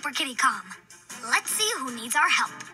Super Kitty Calm. Let's see who needs our help.